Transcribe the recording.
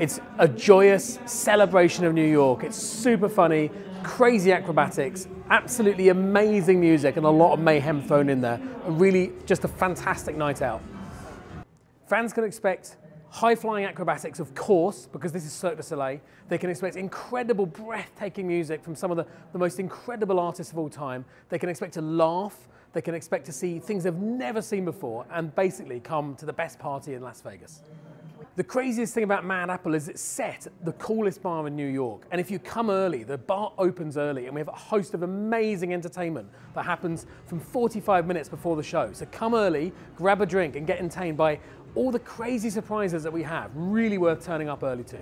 It's a joyous celebration of New York. It's super funny, crazy acrobatics, absolutely amazing music, and a lot of mayhem thrown in there. Really, just a fantastic night out. Fans can expect high flying acrobatics, of course, because this is Cirque du Soleil. They can expect incredible, breathtaking music from some of the, the most incredible artists of all time. They can expect to laugh. They can expect to see things they've never seen before and basically come to the best party in Las Vegas. The craziest thing about Mad Apple is it's set at the coolest bar in New York. And if you come early, the bar opens early and we have a host of amazing entertainment that happens from 45 minutes before the show. So come early, grab a drink and get entertained by all the crazy surprises that we have. Really worth turning up early to.